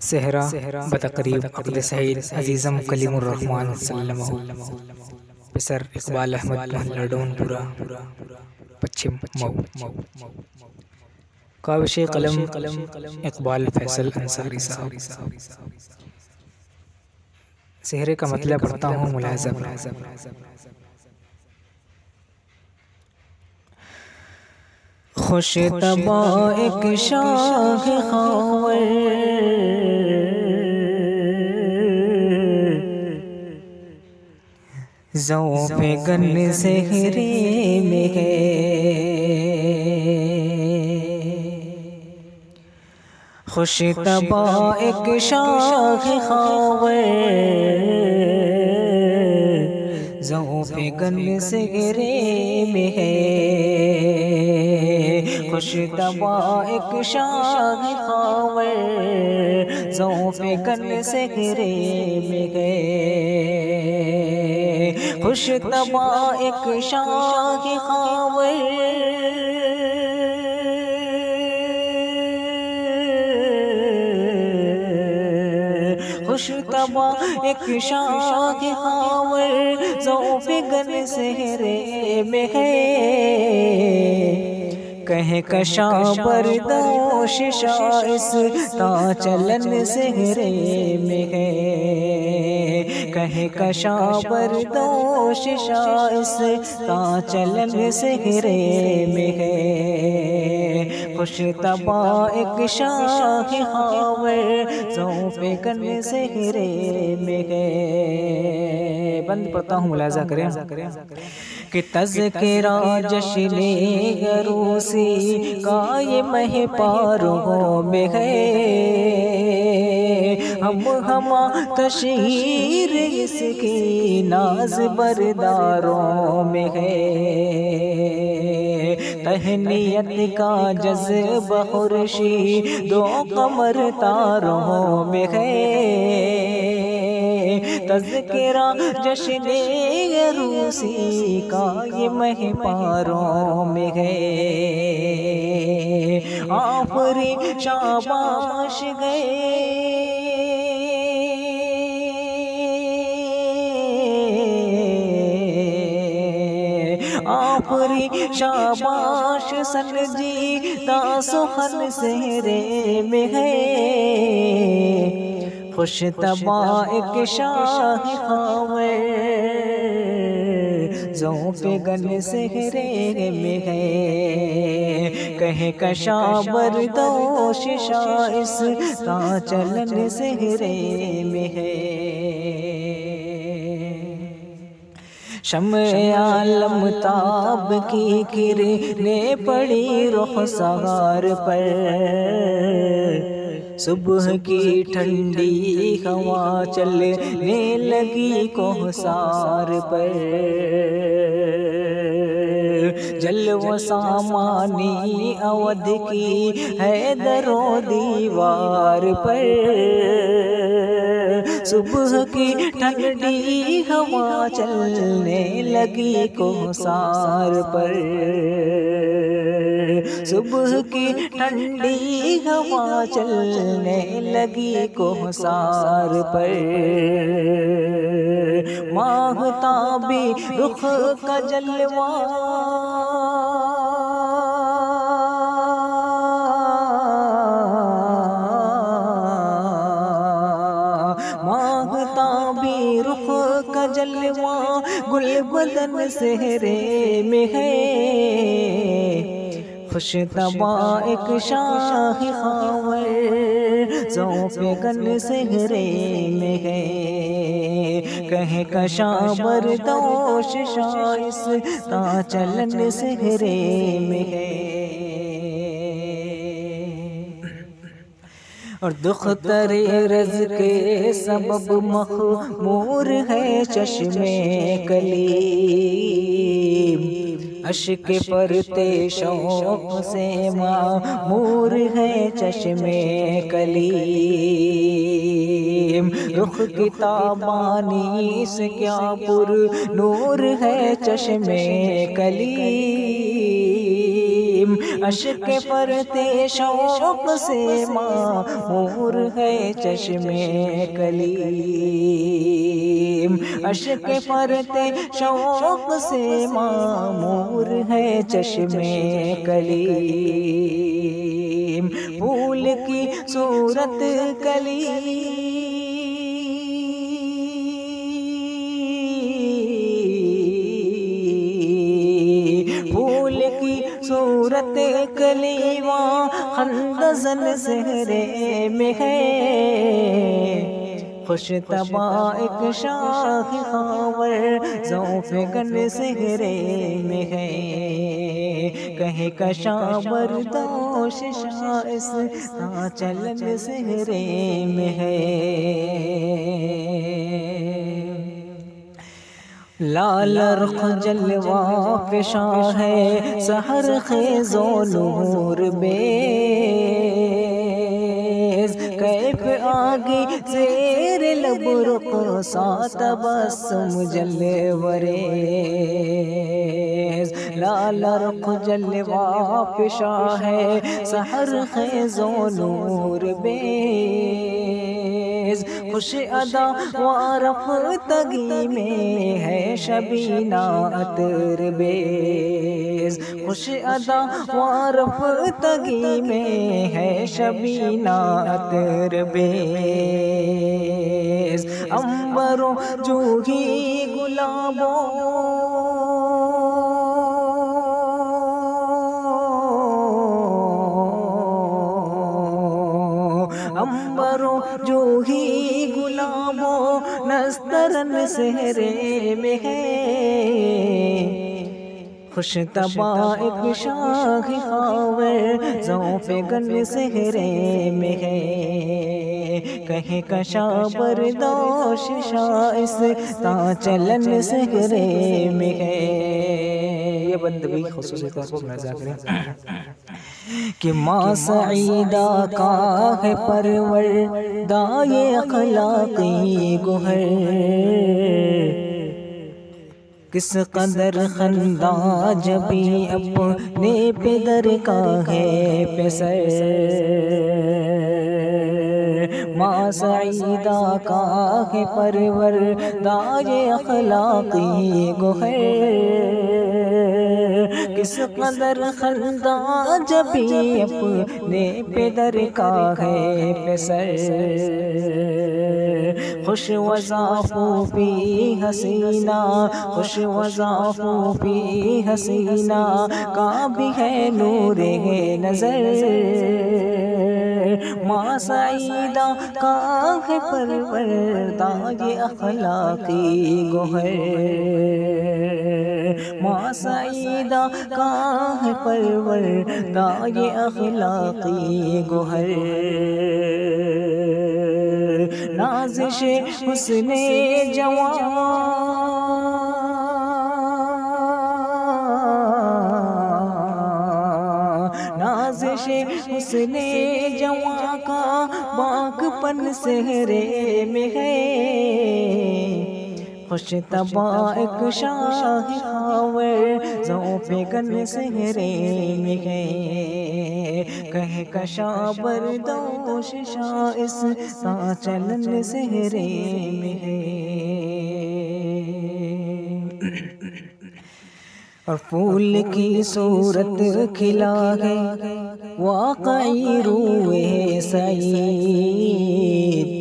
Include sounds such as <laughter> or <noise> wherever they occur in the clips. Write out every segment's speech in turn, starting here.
सहरा बतकरीब अकद सईद अजीज़म पिसर इकबाल अहमद पश्चिम मऊ। काविश कलम इकबाल फैसल अंसारी साहब। सेहरे का मतलब पढ़ता हूँ मुलाजम। खुश तबा एक शाह खावर। पे गन सहरे में है। खुश तबा एक शाह खावर। पे गन सहरे में है। खुश तबा एक शाह खावर पे गन सहरे में गए। खुश तबा एक शाह खावर खुश तबा एक शाह खावर जोफे गन सहरे में है कहे कशा पर शाइस ता चलन सहरे में है। कहे कशा पर शाइस ता चलन सहरे में है। खुश तबा एक शाह खावर पे कन सहरे में गए बंद पढ़ता हूँ, मुलाजा करें। कि तज़किरा जश्न गरूसी का ये मह पारों में गए हम हमा तशीर इसकी नाज बरदारों में है। तहनीयत का जज्ब खुर्शी, दो कमर तारों में है। तज़किरा जश्न रूसी का ये मह पारों में है। आफरी शाबाश गए। शाबाश सन जी तासुखन सहरे में है। खुश तबा एक शाह खावे पे गन सहरे में है। कहे कशा बरदोश शाइस ता चलन सहरे में है। शम आलम ताब की किरने पड़ी रुख सगार पर। सुबह की ठंडी हवा चलने लगी कोहसार पर। जल वो सामानी अवध की है दरो दीवार पर। सुबह की ठंडी हवा चलने लगी कोहसार पर। सुबह की ठंडी हवा चलने लगी कोहसार पर। माहता भी रुख का जलवा। बदन सहरे में है। खुश तबा एक शाह खावर पे गन सहरे में है। कहे कशा बरदोश शाइस, ता चलन सहरे में है। और दुख तरे रज के सबब मखमूर है चश्मे कली अशक परते शौक से मामूर है चश्मे कली रुख किताबानी से क्या पुर नूर है चश्मे कली अशक परते शौक से मामूर है चश्मे कलीम। अशक परते शौक से मामूर है चश्मे कलीम। फूल की सूरत कली कलीवा खंदजन सहरे में है। खुश तबा एक शाख खावर जौफ गन सहरे में है। कहे कशा बरदोश शाइस चलन सहरे में है। लाल रख जलवा पेशा है सहर खेजो नूर बेज कैफ आगे जेर लब रुख सात बस जलवरे लाल रख जलवा पेशा है सहर खेजो नूर बेज खुश अदा वारफ तगी में है शबीना अतर बेस। खुश अदा वारफ तगी में है शबीना अतर बेज अंबरों जूही गुलाबों नस्तरन सहरे में है। खुश तबा एक शाख खावर जौफे गन सहरे में है। कहे कशा बरदोश शाइस ता चलन सहरे में है। ये बंद भी खसूसी तौर पर नज़र करें कि माँ सईदा का है परवर। दाए अखलाकी गुहर। किस कदर खंदा जबी अपने पेदर का है पेसर। माँ सईदा का है परवर दाए अखलाकी गुहर। किस कदर खंदा जबी अपने पेदर का है पेसर। खुश वजा पी हसीना, खुश वजा पी हसीना का भी है नूर है नज़र। माँ सईदा का है परवरदा ये अखलाकी गोहर माँ सईदा का है परवरदा ये अखलाकी गोहर नाजिश हुस्ने जवान नाजिश हुस्ने जवान का बागपन सहरे में है। खुश तबा एक शाही खावर पे गन सहरे में है। कह कशा बरदोश शाइस सा चलन सहरे में है। और फूल की सूरत खिला है। वाकई रूए सईद।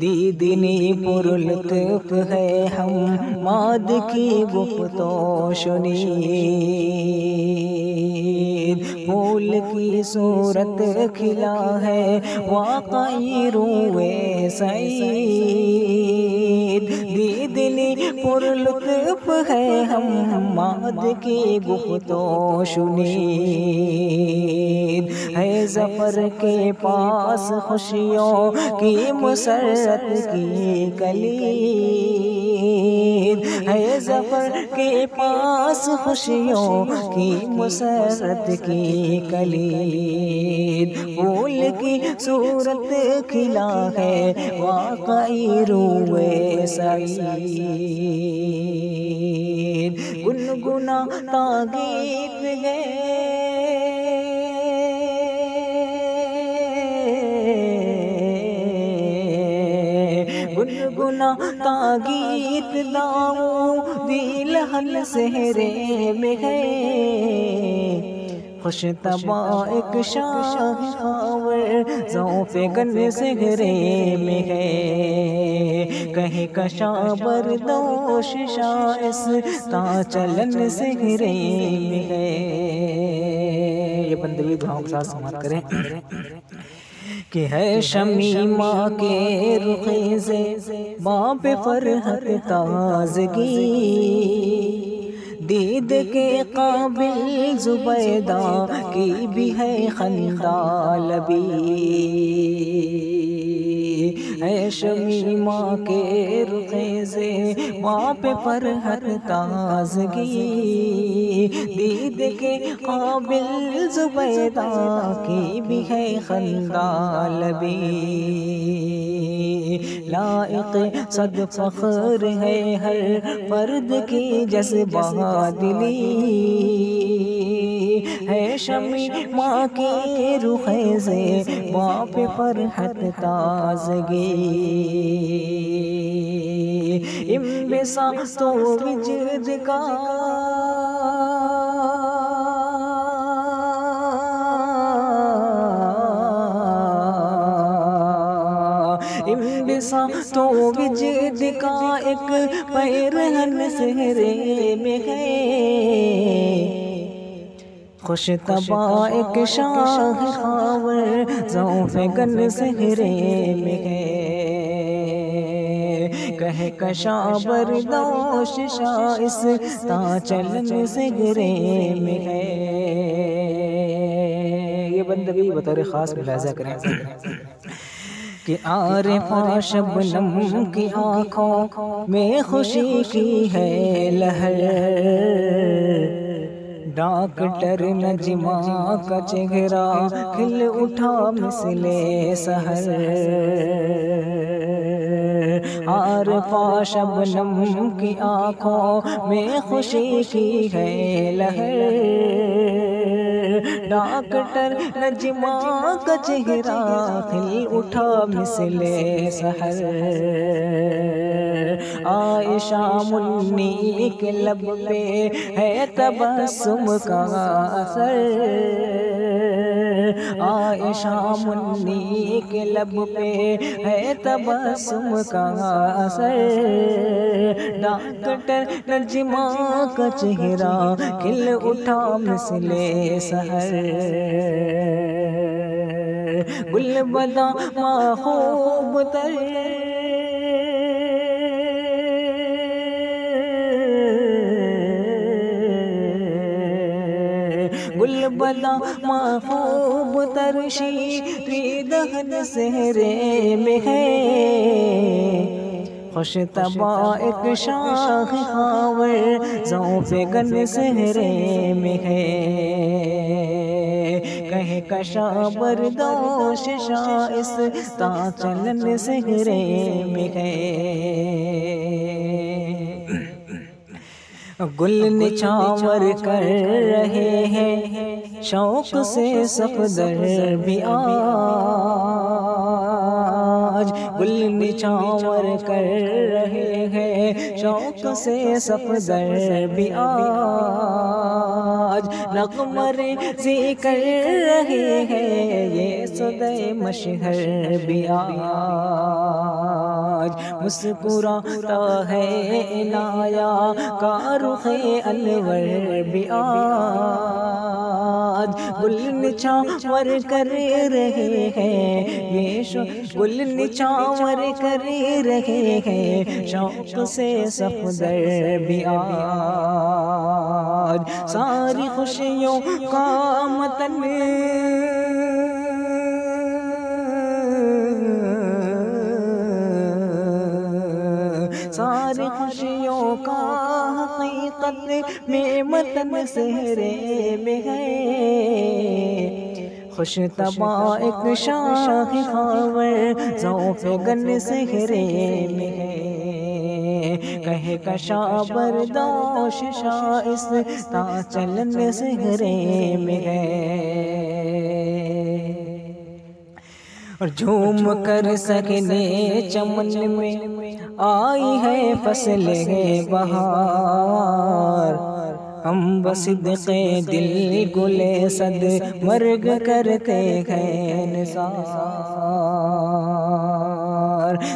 दीदिनी पुरलतफ है हम, माद की गुफ्तो सुनी फूल की सूरत खिला है वाकई रूए सईद। दीदिनी पुरलतफ है हम माद के गुफ्तो सुनी है ज़फ़र के पास खुशियों की मुसरत की कली है ज़फ़र के पास खुशियों की मुसरत की कली फूल की सूरत खिला है वाकई रूए सईद गुनगुना तागीत है। गुनगुना तागीत दाऊ दिल हल सहरे में है। खुश तबा एक शाह जौफ गन सहरे में है। कहीं कशा बरदोश शाइस ता चलन सहरे में है। ये बंदे भी दुआओं के साथ समाप्त करें। कि है शमी माँ के रुखे से, माँ बाप फरहत ताजगी। दीद के काबिल जुबैदा की भी है खंदा लबी है शमी माँ के रुखे से माँ पे पर हर ताजगी। दीद के काबिल जुबैदा की भी है खंदा लबी लाइक सद फख्र है हर फर्द की, जज्बा दिली। है शमी माँ के रुखे से, बाप पर हत ताजगी। इम्बिसा तो विजद का। तो विजद का एक पैरहन सहरे में है। खुश तबा एक शाह खावर जौफ गन सहरे में है। कह कशा बरदोश शाइस ता चलन सहरे में है। ये बंद भी बतौर ख़ास मुलाजा करें। कि आरे शबनम की आँखों में खुशी की है लहर। डॉक्टर नजमा का चेहरा खिल उठा मिसले सहर। आर शबनम की आँखों में खुशी की है लहर। डॉक्टर नजमा का चेहरा खिल उठा मिसले सहर। आयशा मुन्नी के लब पे है तबसुम का असर। आयशा मुन्नी के लब पे है तबसुम का असर। डॉक्टर नजमा का चेहरा खिल उठा मिसले सहर। गुल बदा खूब तर गुल बदा महबूब तरशी दहन सहरे में है। खुश तबा एक शाख खावर जौफ गन सहरे में है। कहे कशा बरदोश शाइस ता चलन सहरे में है। गुल निछावर कर रहे हैं। शौक से सफदर भी आज गुल निछावर कर रहे हैं। शौक से सफदर भी आज नगमरे से कर रहे हैं। ये सदय मशहर भी आज मुस्कुराता है इनाया का रुखे अलवर भी आज गुल निछावर कर रहे हैं ये गुल निछावर कर रहे हैं शौक से सफदर भी आज। सारी खुशियों का मतन सारी खुशियों का हकीकत में मतन सहरे में है। खुश तबा एक शाह खावर जौफ गन सहरे में है। कहे कशा बरदोश शाइस ता चलन सहरे में है। और झूम कर सकने चमन में आई है फ़सल फ़सलें बहार। हम बस के दिल गुले सद, मर्ग करते हैं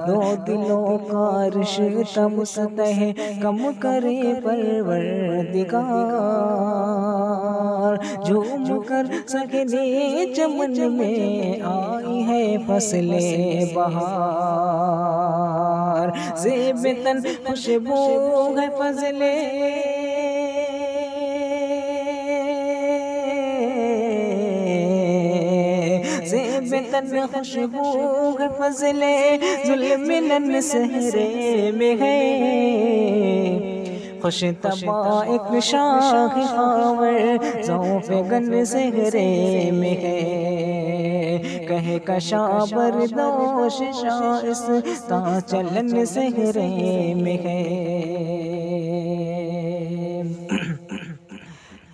दो दिलों का रिश्ता मुस्तह कम करे परवर दिगार झूम कर सकने चमन में आई है फसले बहार। जेब तन खुशबू है फजले। तन खुशबू है फजले जुल्म सहरे में है। खुश तबा एक शाख खावर जौफ गन सहरे में है। कहे कशा बरदोश शाइस ता चलन सहरे में है।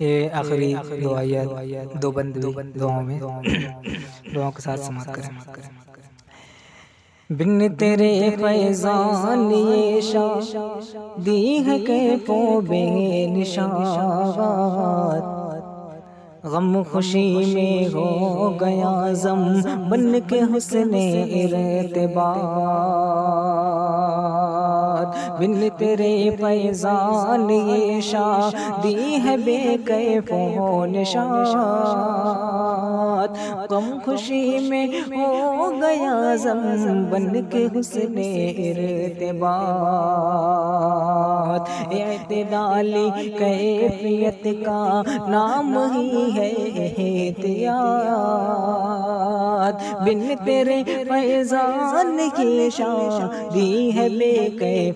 ये आखिरी दो आयत दो बंद दो दुआओं <coughs> में दुआओं के साथ समाप्त करें। बिन तेरे फैजान ये शाह दी के पो बे निशात गम खुशी में हो गया जम बन के हुसने इरतबा। बिन तेरे फैजान ये शादी है बेकैफो निशात। कम खुशी में हो गया जम बन के हुसने इरतबात। एतदाली कैफियत का नाम ही है एहतियात। बिन तेरे फैजान की शादी है बेकैफो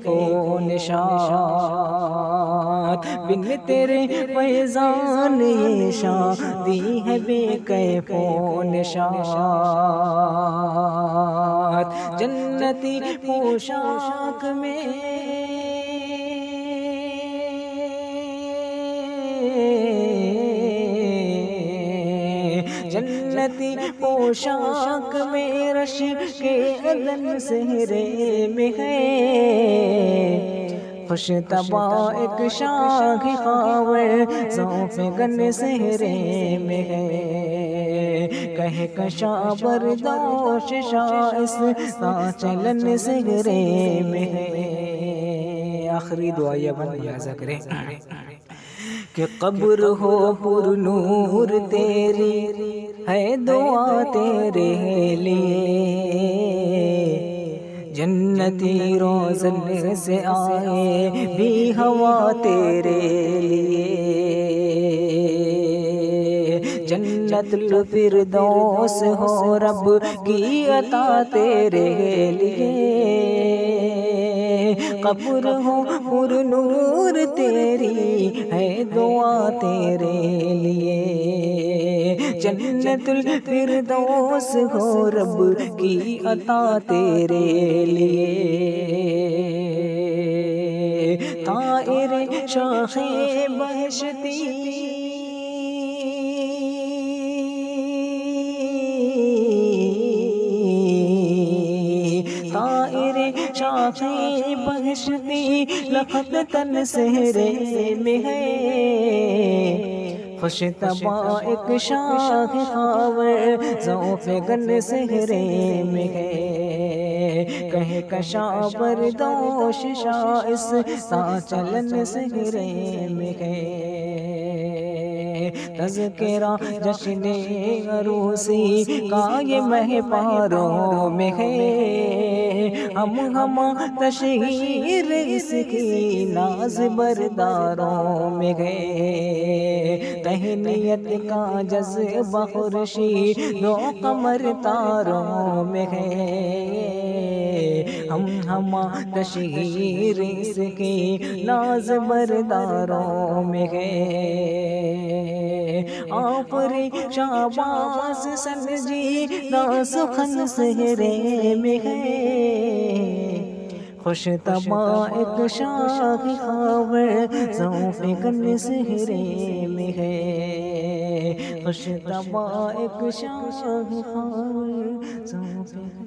निशात बिन तेरे फैजान ये शादी है बेकैफो निशात जन्नती पोशाक में। जन्नती पोशाक में रश के अदन सहरे में है। खुश तबा एक शाख खावर सौफ गन सहरे में है। कहे कशा बरदोश शाइस चलन सहरे में है। आखिरी दुआ ये बन लिहाजा करें। कि कब्र हो पुर नूर तेरी है दुआ तेरे लिए। जन्नती रोजन से आए भी हवा तेरे लिए। जन्नत फिरदौस हो रब की अता तेरे लिए। कब्र हो पुर नूर तेरी है दुआ तेरे लिए। जन्नतुल फिरदौस हो रब की अता तेरे लिए। तारे शाखे बहशती। तारे शाखे बहशती लखत तन सहरे में है। खुश तबा एक शाख खावर जौफ गन सहरे में है। कहे कशा बरदोश शाइस सा चलन सहरे में है। तज़किरा जश्न अरूसी का ये मह पारों में है। हम हम तशहीर इसकी नाज बरदारों में गए तहनीयत का जज्बा खुर्शी दो कमर तारों में है। हम हम तशहीर इसकी नाज बरदारों में गए आफरी शाबाज सन जी ना सुखन सहरे में है। खुश तबा एक शाख खावर, सौफ गन सहरे में है। खुश तबा एक शाख खावर, सौफ